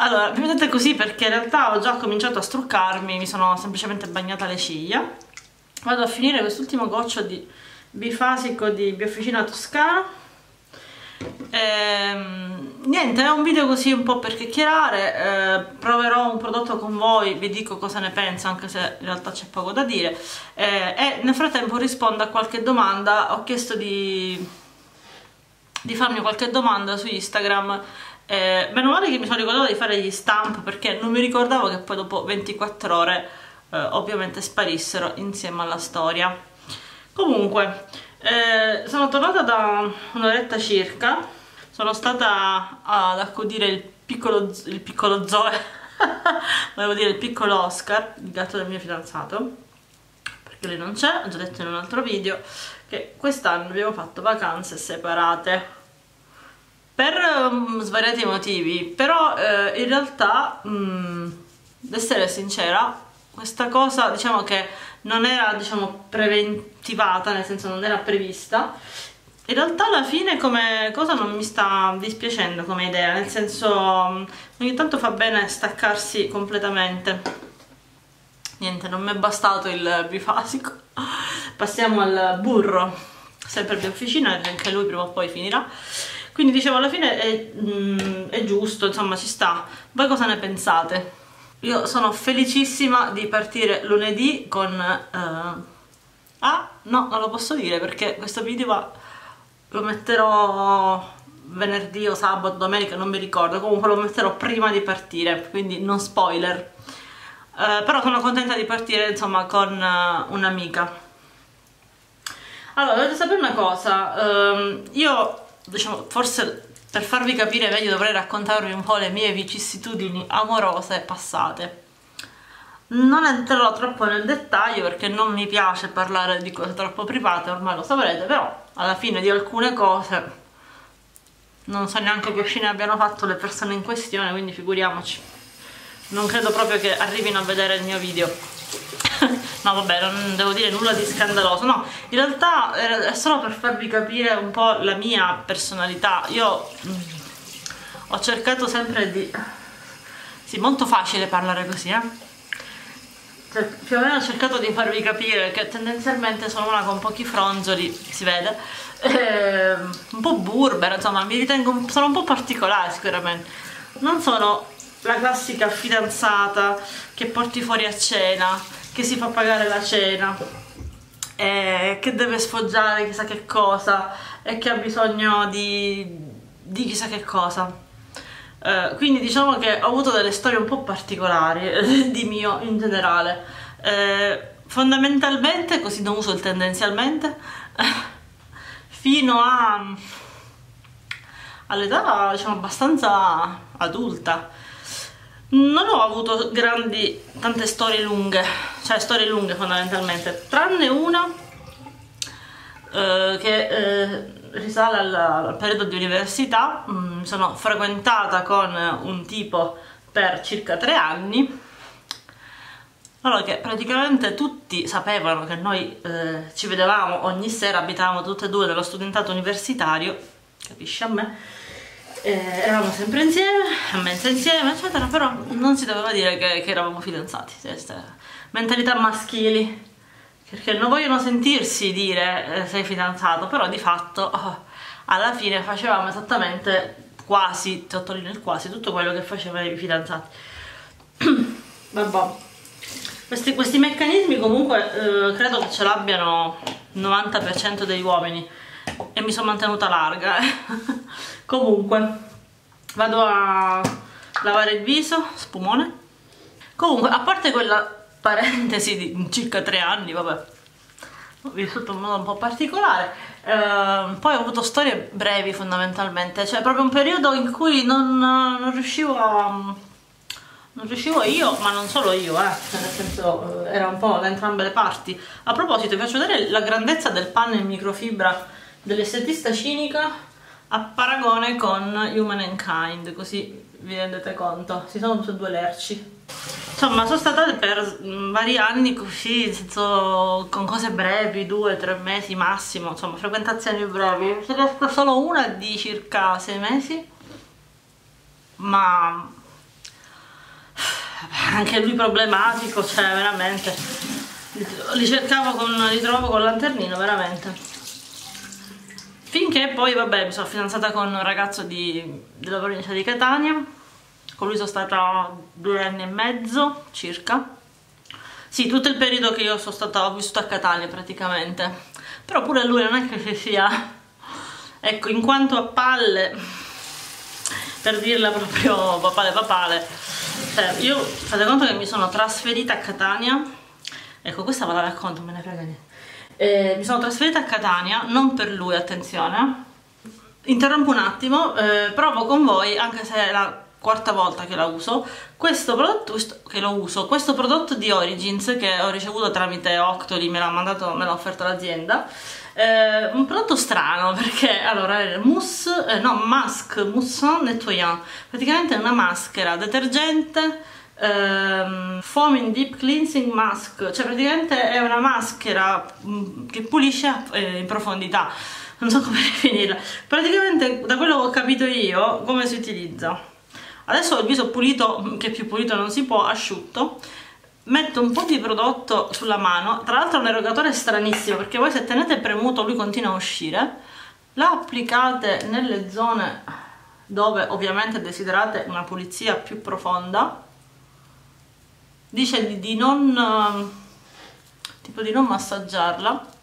allora, mi vedete così perché in realtà ho già cominciato a struccarmi, mi sono semplicemente bagnata le ciglia. Vado a finire quest'ultimo goccio di bifasico di Biofficina Toscana. Ehm, niente, è un video così un po' per chiacchierare, eh, proverò un prodotto con voi, vi dico cosa ne penso, anche se in realtà c'è poco da dire. Eh, e nel frattempo rispondo a qualche domanda, ho chiesto di, di farmi qualche domanda su Instagram eh, meno male che mi sono ricordata di fare gli stamp perché non mi ricordavo che poi dopo 24 ore eh, ovviamente sparissero insieme alla storia. Comunque, eh, sono tornata da un'oretta circa, sono stata ad accudire il piccolo, il piccolo Zoe, volevo dire il piccolo Oscar, il gatto del mio fidanzato, perché lui non c'è, ho già detto in un altro video che quest'anno abbiamo fatto vacanze separate per um, svariati motivi, però eh, in realtà, mh, mm, ad essere sincera, questa cosa diciamo che non era diciamo preventivata, nel senso non era prevista, in realtà alla fine come cosa non mi sta dispiacendo come idea, nel senso mm, ogni tanto fa bene staccarsi completamente. Niente, non mi è bastato il bifasico. Passiamo al burro, sempre più officina, anche lui prima o poi finirà quindi dicevo alla fine è, mm, è giusto insomma ci sta. Voi cosa ne pensate? io sono felicissima di partire lunedì con uh... ah no non lo posso dire perché questo video va... lo metterò venerdì o sabato, domenica, non mi ricordo. Comunque lo metterò prima di partire quindi non spoiler. Uh, però sono contenta di partire insomma con uh, un'amica. Allora dovete sapere una cosa. Um, io diciamo, forse per farvi capire meglio dovrei raccontarvi un po' le mie vicissitudini amorose passate. Non entrerò troppo nel dettaglio perché non mi piace parlare di cose troppo private, ormai lo saprete, però alla fine di alcune cose non so neanche che fine abbiano fatto le persone in questione, quindi figuriamoci. Non credo proprio che arrivino a vedere il mio video. No vabbè non devo dire nulla di scandaloso. No in realtà è solo per farvi capire un po' la mia personalità. Io mm, ho cercato sempre di sì molto facile parlare così eh. Cioè, più o meno ho cercato di farvi capire che tendenzialmente sono una con pochi fronzoli si vede. Eh, un po' burbera insomma mi ritengo sono un po' particolare sicuramente. Non sono la classica fidanzata che porti fuori a cena che si fa pagare la cena e che deve sfoggiare chissà che cosa e che ha bisogno di, di chissà che cosa. Uh, quindi diciamo che ho avuto delle storie un po' particolari di mio in generale. Uh, fondamentalmente, così non uso il tendenzialmente fino a all'età diciamo abbastanza adulta non ho avuto grandi, tante storie lunghe, cioè storie lunghe fondamentalmente, tranne una eh, che eh, risale al, al, periodo di università, mi mm, sono frequentata con un tipo per circa tre anni, allora che praticamente tutti sapevano che noi eh, ci vedevamo ogni sera, abitavamo tutte e due nello studentato universitario, capisci a me, eh, eravamo sempre insieme, a mensa insieme, eccetera, però non si doveva dire che, che eravamo fidanzati, queste mentalità maschili, perché non vogliono sentirsi dire eh, sei fidanzato, però di fatto oh, alla fine facevamo esattamente quasi, sottolineo il quasi, tutto quello che facevano i fidanzati. Vabbè. Questi, questi, meccanismi comunque eh, credo che ce l'abbiano il 90% degli uomini e mi sono mantenuta larga eh. comunque vado a lavare il viso spumone comunque a parte quella parentesi di circa tre anni vabbè ho vissuto in modo un po' particolare eh, poi ho avuto storie brevi fondamentalmente cioè proprio un periodo in cui non, non riuscivo a non riuscivo io, ma non solo io, eh, cioè nel senso eh, era un po' da entrambe le parti. A proposito, vi faccio vedere la grandezza del panno in microfibra dell'estetista cinica a paragone con Human and Kind, così vi rendete conto, si sono tutte e due lerci. Insomma, sono stata per vari anni così, nel senso, con cose brevi, due, tre mesi massimo, insomma, frequentazioni brevi. Ce n'è solo una di circa sei mesi, ma anche lui problematico, cioè veramente, li cercavo con, li trovavo con lanternino, veramente. Finché poi, vabbè, mi sono fidanzata con un ragazzo di, della provincia di Catania, con lui sono stata due anni e mezzo, circa. Sì, tutto il periodo che io sono stata, ho vissuto a Catania praticamente. Però pure lui non è che si sia... Ecco, in quanto a palle, per dirla proprio papale papale, cioè, io fate conto che mi sono trasferita a Catania, ecco questa ve la racconto, me ne frega niente. Eh, mi sono trasferita a Catania, non per lui, attenzione. Interrompo un attimo, eh, provo con voi, anche se è la quarta volta che la uso, questo prodotto che lo uso, questo prodotto di Origins che ho ricevuto tramite Octoli, me l'ha mandato, me l'ha offerto l'azienda, eh, un prodotto strano perché allora è mousse, eh, no, mask mousson nettoyant, praticamente è una maschera detergente ehm, foaming deep cleansing mask, cioè praticamente è una maschera mm, che pulisce eh, in profondità. Non so come definirla. Praticamente da quello che ho capito io come si utilizza? Adesso ho il viso pulito che più pulito non si può asciutto metto un po' di prodotto sulla mano. Tra l'altro è un erogatore stranissimo perché voi se tenete premuto lui continua a uscire. La applicate nelle zone dove ovviamente desiderate una pulizia più profonda dice di, non tipo di non massaggiarla.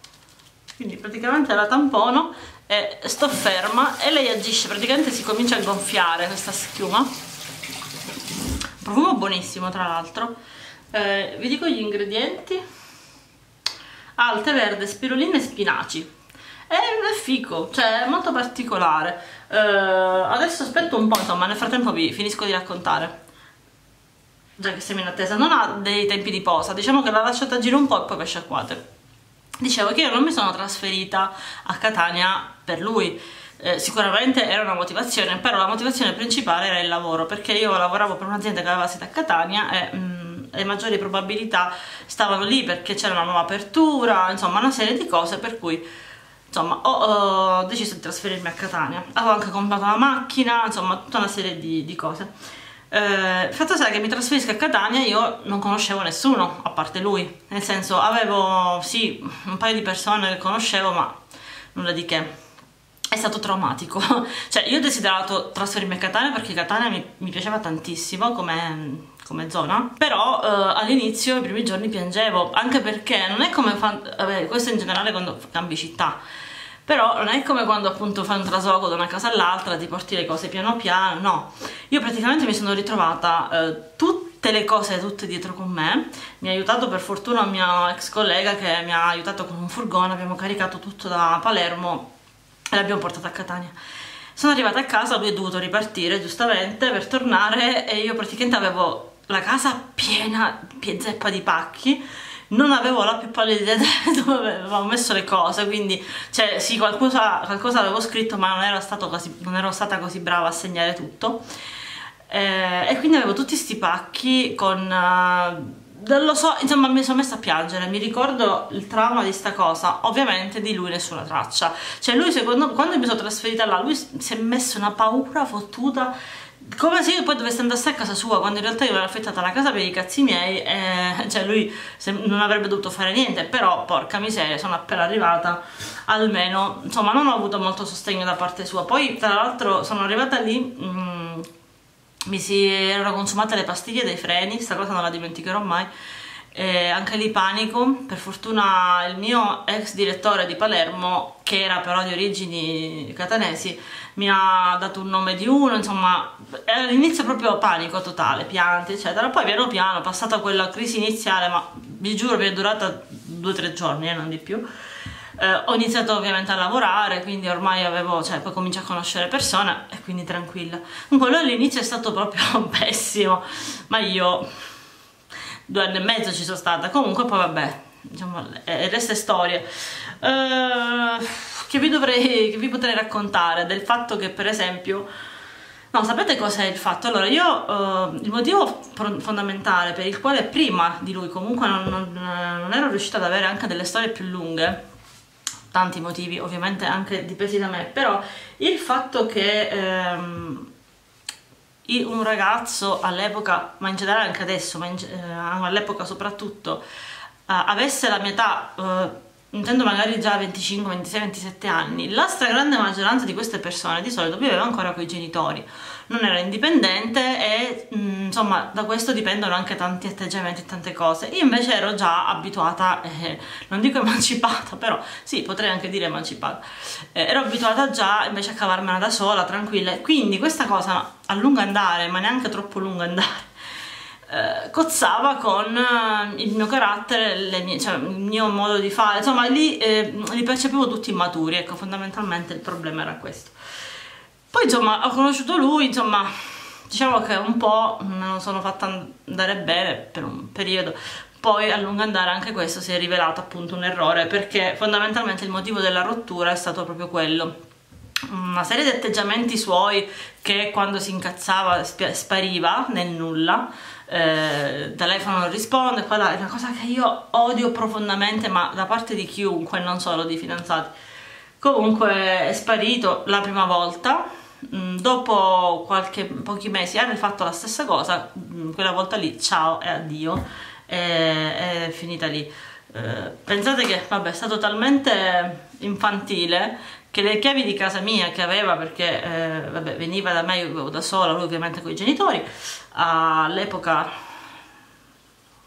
Quindi praticamente la tampono e sto ferma e lei agisce praticamente si comincia a gonfiare questa schiuma. Profumo buonissimo tra l'altro. Eh, vi dico gli ingredienti. Tè verde, spiruline e spinaci. È, è fico, cioè è molto particolare. Eh, adesso aspetto un po' insomma nel frattempo vi finisco di raccontare già che siamo in attesa non ha dei tempi di posa diciamo che la lasciate agire un po' e poi vi sciacquate dicevo che io non mi sono trasferita a Catania per lui eh, sicuramente era una motivazione, però la motivazione principale era il lavoro, perché io lavoravo per un'azienda che aveva sede a Catania e mh, mm, le maggiori probabilità stavano lì perché c'era una nuova apertura, insomma una serie di cose per cui insomma ho, ho deciso di trasferirmi a Catania. Avevo anche comprato una macchina, insomma tutta una serie di, di cose. Eh, fatto sta che mi trasferisco a Catania io non conoscevo nessuno a parte lui. Nel senso avevo sì un paio di persone che conoscevo ma nulla di che. È stato traumatico. cioè, io ho desiderato trasferirmi a Catania perché Catania mi, mi piaceva tantissimo come, come zona, però uh, all'inizio, i primi giorni piangevo, anche perché non è come, vabbè, questo in generale quando cambi città, però non è come quando appunto fai un trasloco da una casa all'altra, ti porti le cose piano piano, no. Io praticamente mi sono ritrovata uh, tutte le cose tutte dietro con me, mi ha aiutato per fortuna un mio ex collega che mi ha aiutato con un furgone, abbiamo caricato tutto da Palermo e l'abbiamo portata a Catania. Sono arrivata a casa, lui è dovuto ripartire giustamente per tornare e io praticamente avevo la casa piena, zeppa di pacchi, non avevo la più pallida idea dove avevo messo le cose, quindi cioè sì, qualcosa, qualcosa avevo scritto ma non ero, così, non ero, stata così brava a segnare tutto. Eh, e quindi avevo tutti questi pacchi con... Uh, lo so, insomma mi sono messa a piangere, mi ricordo il trauma di sta cosa, ovviamente di lui nessuna traccia, cioè lui secondo quando mi sono trasferita là, lui si è messo una paura fottuta, come se io poi dovessi andare a casa sua, quando in realtà io ero affettata alla casa per i cazzi miei, e, cioè lui non avrebbe dovuto fare niente, però porca miseria, sono appena arrivata, almeno, insomma non ho avuto molto sostegno da parte sua, poi tra l'altro sono arrivata lì... Mh, mi si erano consumate le pastiglie dei freni, sta cosa non la dimenticherò mai, e anche lì panico, per fortuna il mio ex direttore di Palermo, che era però di origini catanesi, mi ha dato un nome di uno, insomma all'inizio proprio panico totale, piante eccetera, poi piano piano, passata quella crisi iniziale, ma vi giuro mi è durata due o tre giorni, eh, non di più, eh, ho iniziato ovviamente a lavorare, quindi ormai avevo, cioè poi comincio a conoscere persone e quindi tranquilla. Comunque lui all'inizio è stato proprio pessimo, ma io due anni e mezzo ci sono stata, comunque poi vabbè, diciamo, è storia. Eh, che vi dovrei, che vi potrei raccontare del fatto che per esempio No, sapete cos'è il fatto? Allora, io uh, il motivo fondamentale per il quale prima di lui comunque non, non, non, ero riuscita ad avere anche delle storie più lunghe tanti motivi ovviamente anche dipesi da me però il fatto che ehm, un ragazzo all'epoca, ma in generale anche adesso, ma eh, all'epoca soprattutto, uh, avesse la mia età, uh, intendo magari già 25, 26, 27 anni, la stragrande maggioranza di queste persone di solito viveva ancora con i genitori. Non era indipendente e mm, insomma da questo dipendono anche tanti atteggiamenti e tante cose. Io invece ero già abituata, eh, non dico emancipata, però sì, potrei anche dire emancipata, eh, ero abituata già invece a cavarmela da sola, tranquilla, quindi questa cosa a lungo andare, ma neanche troppo lungo andare, eh, cozzava con eh, il mio carattere, mie, cioè, il mio modo di fare, insomma lì eh, li percepivo tutti immaturi, ecco fondamentalmente il problema era questo. Poi insomma ho conosciuto lui, insomma diciamo che un po' me lo sono fatta andare bene per un periodo, poi a lungo andare anche questo si è rivelato appunto un errore perché fondamentalmente il motivo della rottura è stato proprio quello. Una serie di atteggiamenti suoi che quando si incazzava spariva nel nulla eh, telefono non risponde quella è una cosa che io odio profondamente ma da parte di chiunque non solo di fidanzati comunque è sparito la prima volta Mm, dopo qualche, pochi mesi ha rifatto la stessa cosa, mm, quella volta lì ciao e addio, è, è finita lì. Eh, pensate che vabbè, è stato talmente infantile che le chiavi di casa mia che aveva perché eh, vabbè, veniva da me, io vivevo da sola, lui ovviamente con i genitori, all'epoca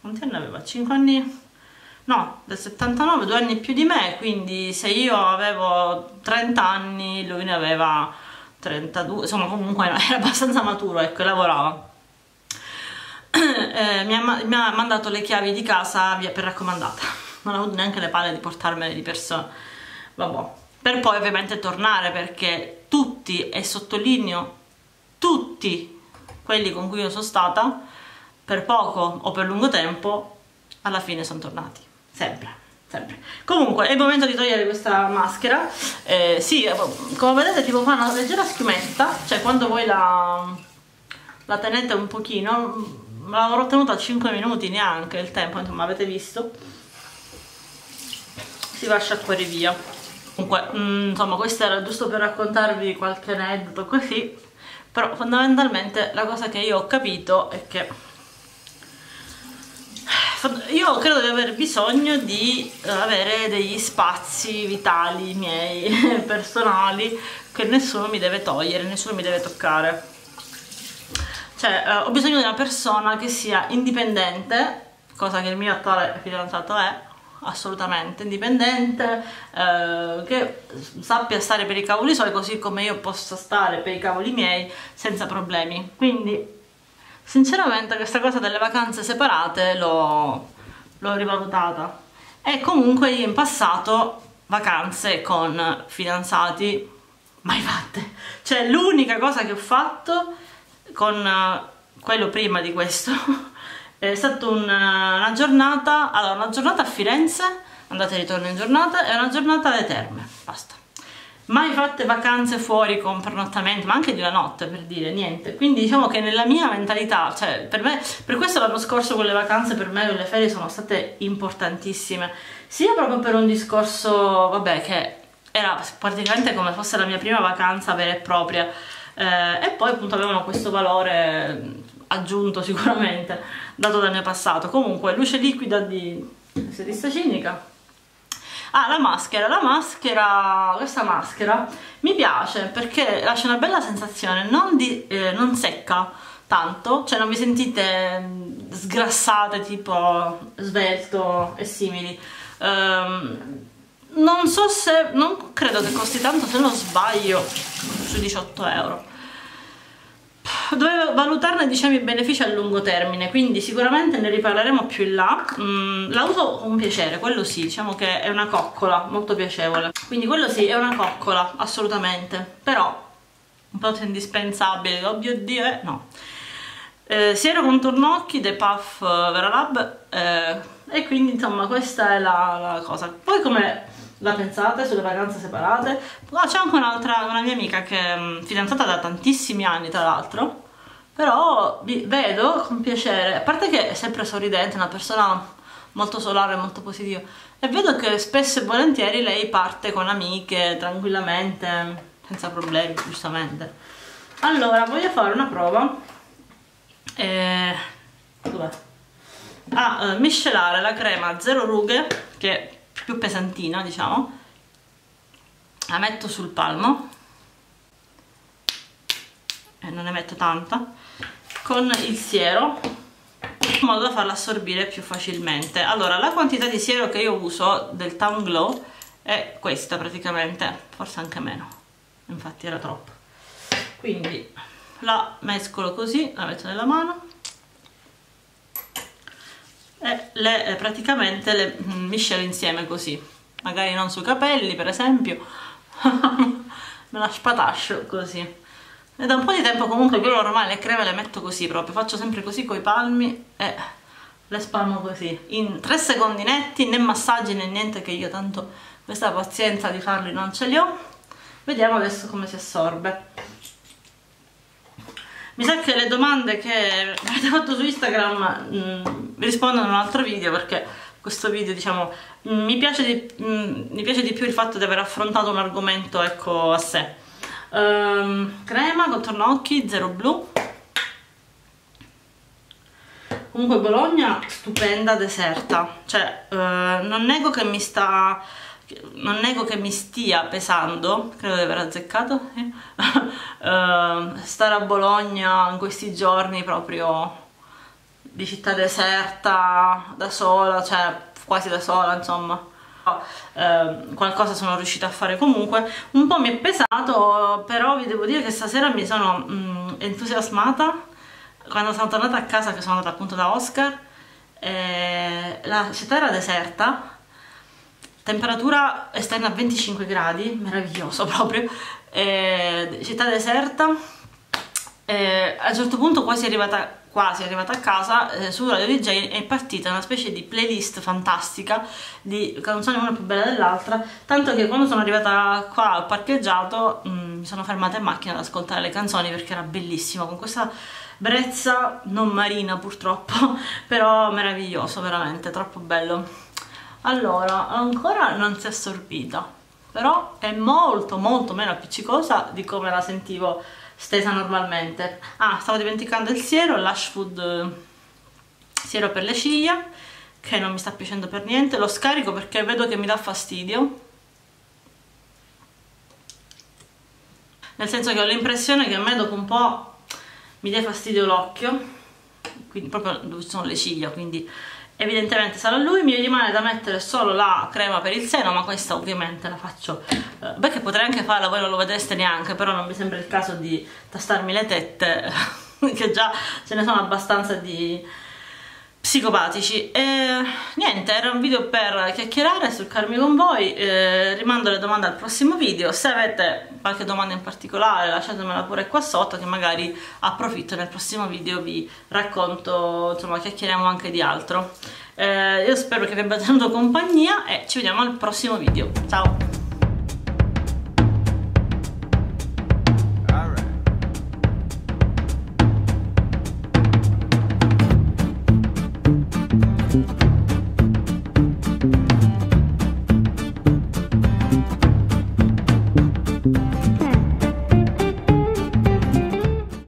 quanti anni aveva? 5 anni? No, del 79, due anni più di me, quindi se io avevo 30 anni lui ne aveva 32, insomma comunque era abbastanza maturo, ecco, e lavorava. Eh, mi, ha, mi, ha, mandato le chiavi di casa via per raccomandata, non ho avuto neanche le palle di portarmele di persona, vabbè. Per poi ovviamente tornare perché tutti, e sottolineo tutti quelli con cui io sono stata, per poco o per lungo tempo, alla fine sono tornati, sempre sempre. Comunque è il momento di togliere questa maschera, eh, sì, come vedete tipo fa una leggera schiumetta, cioè quando voi la, la tenete un pochino, l'avrò tenuta 5 minuti neanche il tempo, insomma avete visto, si va a sciacquare via. Comunque, mm, insomma questo era giusto per raccontarvi qualche aneddoto così, però fondamentalmente la cosa che io ho capito è che io credo di aver bisogno di eh, avere degli spazi vitali miei, personali, che nessuno mi deve togliere, nessuno mi deve toccare. Cioè, eh, ho bisogno di una persona che sia indipendente, cosa che il mio attuale fidanzato è, assolutamente indipendente, eh, che sappia stare per i cavoli suoi così come io posso stare per i cavoli miei senza problemi. Quindi sinceramente questa cosa delle vacanze separate l'ho rivalutata e comunque io in passato vacanze con fidanzati mai fatte cioè l'unica cosa che ho fatto con uh, quello prima di questo è stata un, una giornata allora una giornata a Firenze andate e ritorno in giornata e una giornata alle terme basta. Mai fatte vacanze fuori con pernottamenti, ma anche di una notte per dire niente. Quindi diciamo che nella mia mentalità, cioè per me, per questo l'anno scorso con le vacanze per me le ferie sono state importantissime, sia proprio per un discorso, vabbè, che era praticamente come fosse la mia prima vacanza vera e propria, eh, e poi appunto avevano questo valore aggiunto sicuramente dato dal mio passato. Comunque, luce liquida di serista cinica Ah, la maschera, la maschera, questa maschera mi piace perché lascia una bella sensazione, non, di, eh, non secca tanto, cioè non vi sentite mm, sgrassate tipo svelto e simili. Um, non so se, non credo che costi tanto se non sbaglio, su 18 euro dovevo valutarne diciamo, i benefici a lungo termine quindi sicuramente ne riparleremo più in là. Mm, la uso con piacere, quello sì, diciamo che è una coccola molto piacevole. Quindi quello sì, è una coccola, assolutamente. Però un po' indispensabile, mio dio, eh, no. Eh, Siero Contorno Occhi The Puff Veralab eh, e quindi insomma questa è la, la cosa. Poi come la pensate sulle vacanze separate? No, c'è anche un'altra, una mia amica che è mm, fidanzata da tantissimi anni tra l'altro, però vi vedo con piacere, a parte che è sempre sorridente, una persona molto solare, molto positiva, e vedo che spesso e volentieri lei parte con amiche tranquillamente, senza problemi, giustamente. allora voglio fare una prova. Eh, a eh, miscelare la crema zero rughe che più pesantina diciamo. La metto sul palmo. E non ne metto tanta. Con il siero in modo da farla assorbire più facilmente. Allora la quantità di siero che io uso del Town Glow è questa praticamente. Forse anche meno. Infatti era troppo. Quindi la mescolo così la metto nella mano e le, eh, praticamente le mm, miscelo insieme così. Magari non sui capelli per esempio. Me la spatascio così. E da un po' di tempo comunque io ormai le creme le metto così proprio. Faccio sempre così con i palmi e le spalmo così. In 3 secondi netti né massaggi né niente che io tanto questa pazienza di farli non ce li ho. Vediamo adesso come si assorbe mi sa che le domande che avete fatto su Instagram mh, mm, rispondono in un altro video perché questo video diciamo mh, mi, piace di, mh, mm, mi piace di più il fatto di aver affrontato un argomento ecco a sé. Um, crema, contorno occhi, zero blu. Comunque Bologna stupenda, deserta. Cioè uh, non nego che mi sta non nego che mi stia pesando, credo di aver azzeccato, uh, stare a Bologna in questi giorni proprio di città deserta, da sola, cioè quasi da sola insomma. Uh, qualcosa sono riuscita a fare comunque. Un po' mi è pesato però vi devo dire che stasera mi sono mm, entusiasmata. Quando sono tornata a casa che sono andata appunto da Oscar eh, la città era deserta temperatura esterna a 25 gradi, meraviglioso proprio, eh, città deserta, eh, a un certo punto quasi arrivata, quasi arrivata a casa, eh, su Radio DJ è partita una specie di playlist fantastica di canzoni una più bella dell'altra, tanto che quando sono arrivata qua al parcheggiato mh, mm, mi sono fermata in macchina ad ascoltare le canzoni perché era bellissimo, con questa brezza non marina purtroppo, però meraviglioso, veramente, troppo bello allora ancora non si è assorbita però è molto molto meno appiccicosa di come la sentivo stesa normalmente. Ah stavo dimenticando il siero l'Ash Food eh, siero per le ciglia che non mi sta piacendo per niente. Lo scarico perché vedo che mi dà fastidio. Nel senso che ho l'impressione che a me dopo un po' mi dia fastidio l'occhio. Quindi proprio dove sono le ciglia quindi evidentemente sarà lui mi rimane da mettere solo la crema per il seno ma questa ovviamente la faccio eh, beh che potrei anche farla voi non lo vedreste neanche però non mi sembra il caso di tastarmi le tette che già ce ne sono abbastanza di psicopatici. E niente era un video per chiacchierare e succarmi con voi. Eh, rimando le domande al prossimo video. Se avete qualche domanda in particolare lasciatemela pure qua sotto che magari approfitto nel prossimo video vi racconto insomma chiacchieriamo anche di altro. Eh, io spero che vi abbia tenuto compagnia e ci vediamo al prossimo video. Ciao